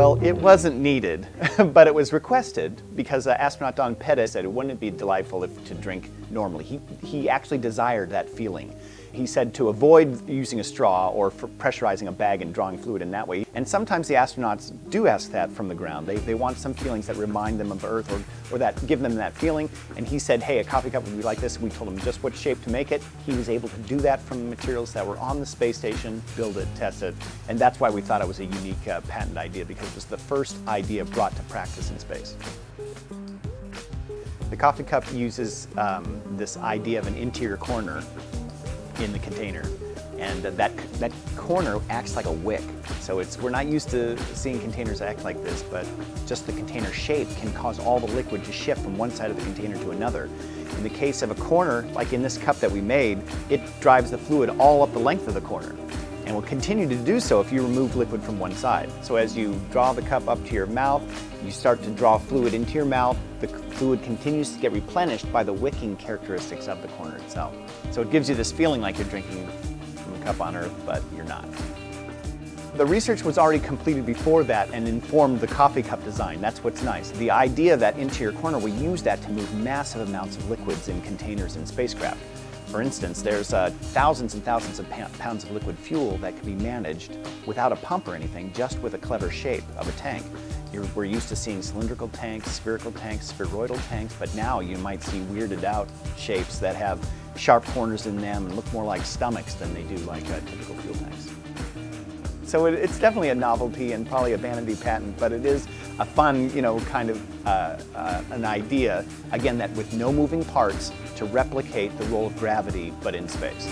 Well, it wasn't needed, but it was requested because uh, astronaut Don Pettit said, it wouldn't be delightful if to drink normally? He, he actually desired that feeling. He said to avoid using a straw or for pressurizing a bag and drawing fluid in that way. And sometimes the astronauts do ask that from the ground. They, they want some feelings that remind them of Earth or, or that give them that feeling. And he said, hey, a coffee cup would be like this. We told him just what shape to make it. He was able to do that from materials that were on the space station, build it, test it. And that's why we thought it was a unique uh, patent idea because it was the first idea brought to practice in space. The coffee cup uses um, this idea of an interior corner in the container. And that, that corner acts like a wick. So it's, we're not used to seeing containers act like this, but just the container shape can cause all the liquid to shift from one side of the container to another. In the case of a corner, like in this cup that we made, it drives the fluid all up the length of the corner and will continue to do so if you remove liquid from one side. So as you draw the cup up to your mouth, you start to draw fluid into your mouth, the fluid continues to get replenished by the wicking characteristics of the corner itself. So it gives you this feeling like you're drinking from a cup on Earth, but you're not. The research was already completed before that and informed the coffee cup design. That's what's nice. The idea that interior corner, we use that to move massive amounts of liquids in containers in spacecraft. For instance, there's uh, thousands and thousands of pounds of liquid fuel that can be managed without a pump or anything, just with a clever shape of a tank. You're, we're used to seeing cylindrical tanks, spherical tanks, spheroidal tanks, but now you might see weirded out shapes that have sharp corners in them and look more like stomachs than they do like uh, typical fuel tanks. So it, it's definitely a novelty and probably a vanity patent, but it is a fun, you know, kind of uh, uh, an idea, again, that with no moving parts to replicate the role of gravity, but in space.